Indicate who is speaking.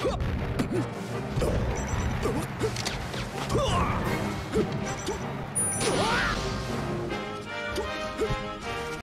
Speaker 1: Huh.